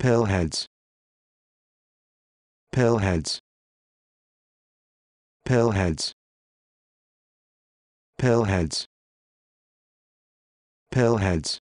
Pill heads. Pill heads. Pill heads. Pill heads. Pill heads.